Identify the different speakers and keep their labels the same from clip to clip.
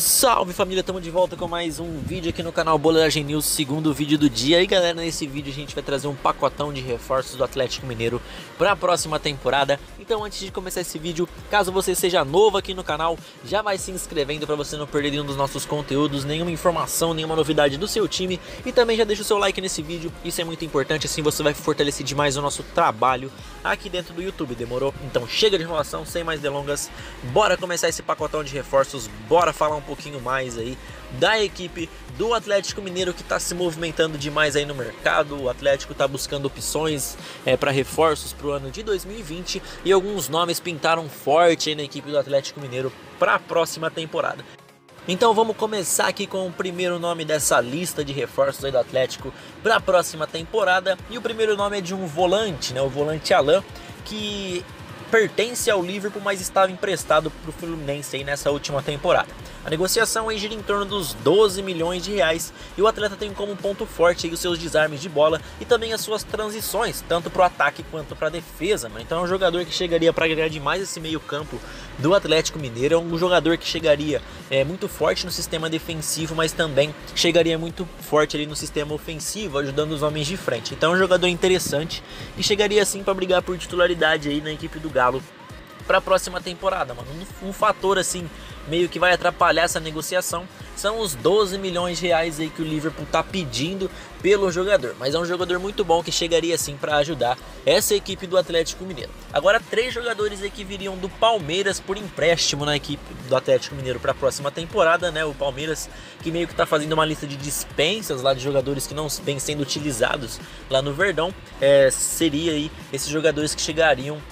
Speaker 1: Salve família, estamos de volta com mais um vídeo aqui no canal Boleiragem News, segundo vídeo do dia. E galera, nesse vídeo a gente vai trazer um pacotão de reforços do Atlético Mineiro para a próxima temporada. Então antes de começar esse vídeo, caso você seja novo aqui no canal, já vai se inscrevendo para você não perder nenhum dos nossos conteúdos, nenhuma informação, nenhuma novidade do seu time. E também já deixa o seu like nesse vídeo, isso é muito importante, assim você vai fortalecer demais o nosso trabalho aqui dentro do YouTube, demorou? Então chega de enrolação, sem mais delongas, bora começar esse pacotão de reforços, bora falar um pouquinho mais aí da equipe do Atlético Mineiro que está se movimentando demais aí no mercado. O Atlético está buscando opções é, para reforços para o ano de 2020 e alguns nomes pintaram forte aí na equipe do Atlético Mineiro para a próxima temporada. Então vamos começar aqui com o primeiro nome dessa lista de reforços aí do Atlético para a próxima temporada. E o primeiro nome é de um volante, né? O volante Alain, que pertence ao Liverpool, mas estava emprestado para o Fluminense aí nessa última temporada. A negociação aí gira em torno dos 12 milhões de reais e o atleta tem como ponto forte os seus desarmes de bola e também as suas transições, tanto para o ataque quanto para a defesa. Mano. Então é um jogador que chegaria para agregar demais esse meio campo do Atlético Mineiro, é um jogador que chegaria é, muito forte no sistema defensivo, mas também chegaria muito forte ali no sistema ofensivo, ajudando os homens de frente. Então é um jogador interessante e chegaria assim para brigar por titularidade aí na equipe do Galo para a próxima temporada, mano. Um, um, fator assim meio que vai atrapalhar essa negociação são os 12 milhões de reais aí que o Liverpool tá pedindo pelo jogador, mas é um jogador muito bom que chegaria assim para ajudar essa equipe do Atlético Mineiro. Agora três jogadores aí que viriam do Palmeiras por empréstimo na equipe do Atlético Mineiro para a próxima temporada, né? O Palmeiras que meio que tá fazendo uma lista de dispensas lá de jogadores que não vêm sendo utilizados lá no Verdão, é, seria aí esses jogadores que chegariam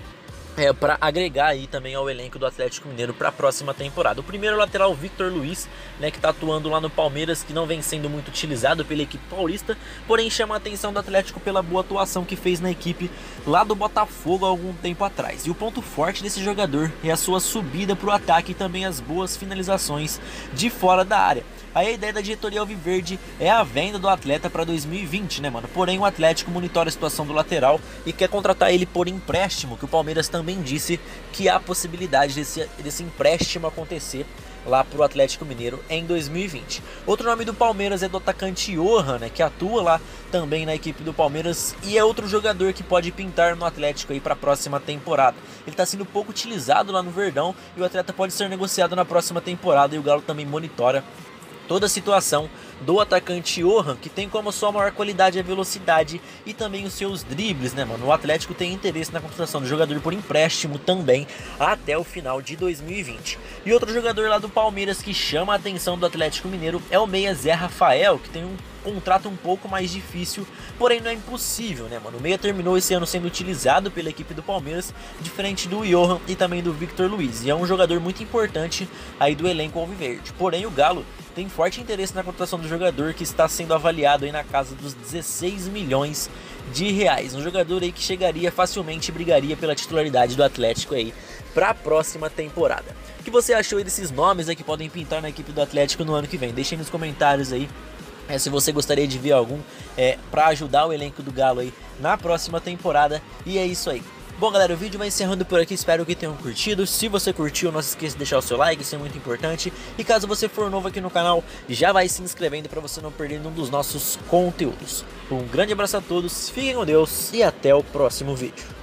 Speaker 1: é, para agregar aí também ao elenco do Atlético Mineiro para a próxima temporada. O primeiro lateral, Victor Luiz, né, que está atuando lá no Palmeiras, que não vem sendo muito utilizado pela equipe paulista, porém chama a atenção do Atlético pela boa atuação que fez na equipe lá do Botafogo há algum tempo atrás. E o ponto forte desse jogador é a sua subida para o ataque e também as boas finalizações de fora da área. Aí a ideia da diretoria Alviverde é a venda do atleta para 2020, né, mano? Porém, o Atlético monitora a situação do lateral e quer contratar ele por empréstimo, que o Palmeiras também disse que há possibilidade desse, desse empréstimo acontecer lá para o Atlético Mineiro em 2020. Outro nome do Palmeiras é do atacante Johan, né, que atua lá também na equipe do Palmeiras e é outro jogador que pode pintar no Atlético aí para a próxima temporada. Ele está sendo pouco utilizado lá no Verdão e o atleta pode ser negociado na próxima temporada e o Galo também monitora toda a situação do atacante Johan, que tem como sua maior qualidade a velocidade e também os seus dribles, né, mano? O Atlético tem interesse na contratação do jogador por empréstimo também até o final de 2020. E outro jogador lá do Palmeiras que chama a atenção do Atlético Mineiro é o meia Zé Rafael, que tem um contrato um pouco mais difícil, porém não é impossível, né, mano? O meia terminou esse ano sendo utilizado pela equipe do Palmeiras, diferente do Johan e também do Victor Luiz, e é um jogador muito importante aí do elenco alviverde. Porém, o Galo tem forte interesse na contratação do jogador que está sendo avaliado aí na casa dos 16 milhões de reais. Um jogador aí que chegaria facilmente e brigaria pela titularidade do Atlético aí para a próxima temporada. O que você achou desses nomes aí que podem pintar na equipe do Atlético no ano que vem? Deixe nos comentários aí é, se você gostaria de ver algum é, para ajudar o elenco do Galo aí na próxima temporada. E é isso aí. Bom galera, o vídeo vai encerrando por aqui, espero que tenham curtido. Se você curtiu, não se esqueça de deixar o seu like, isso é muito importante. E caso você for novo aqui no canal, já vai se inscrevendo para você não perder nenhum dos nossos conteúdos. Um grande abraço a todos, fiquem com Deus e até o próximo vídeo.